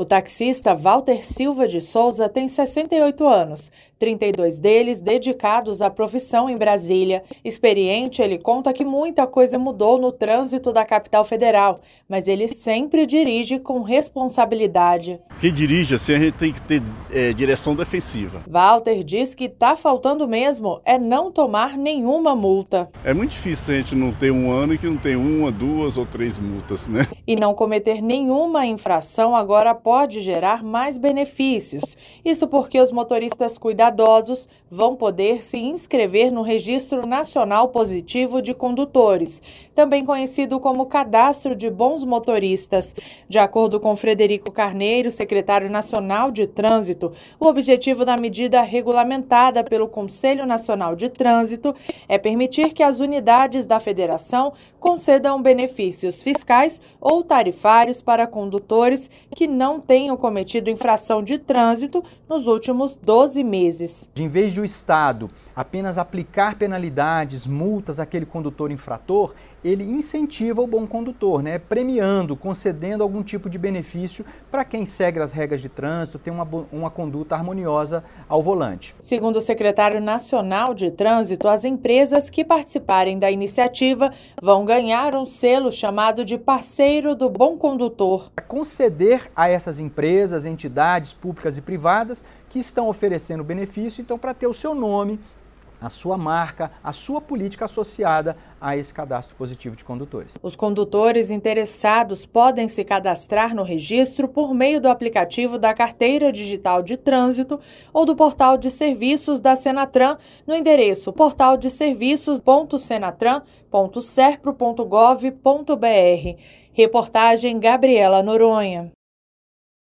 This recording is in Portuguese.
O taxista Walter Silva de Souza tem 68 anos, 32 deles dedicados à profissão em Brasília. Experiente, ele conta que muita coisa mudou no trânsito da capital federal, mas ele sempre dirige com responsabilidade. Quem dirige assim, a gente tem que ter é, direção defensiva. Walter diz que está faltando mesmo é não tomar nenhuma multa. É muito difícil a gente não ter um ano e que não tem uma, duas ou três multas, né? E não cometer nenhuma infração agora pode gerar mais benefícios. Isso porque os motoristas cuidadosos vão poder se inscrever no Registro Nacional Positivo de Condutores, também conhecido como Cadastro de Bons Motoristas. De acordo com Frederico Carneiro, secretário nacional de Trânsito, o objetivo da medida regulamentada pelo Conselho Nacional de Trânsito é permitir que as unidades da federação concedam benefícios fiscais ou tarifários para condutores que não tenham cometido infração de trânsito nos últimos 12 meses. Em vez de o Estado apenas aplicar penalidades, multas àquele condutor infrator, ele incentiva o bom condutor, né? premiando, concedendo algum tipo de benefício para quem segue as regras de trânsito, tem uma, uma conduta harmoniosa ao volante. Segundo o secretário nacional de trânsito, as empresas que participarem da iniciativa vão ganhar um selo chamado de parceiro do bom condutor. Conceder a essas empresas, entidades públicas e privadas que estão oferecendo benefício, então para ter o seu nome a sua marca, a sua política associada a esse cadastro positivo de condutores. Os condutores interessados podem se cadastrar no registro por meio do aplicativo da Carteira Digital de Trânsito ou do portal de serviços da Senatran no endereço portaldeserviços.senatran.serpro.gov.br. Reportagem Gabriela Noronha.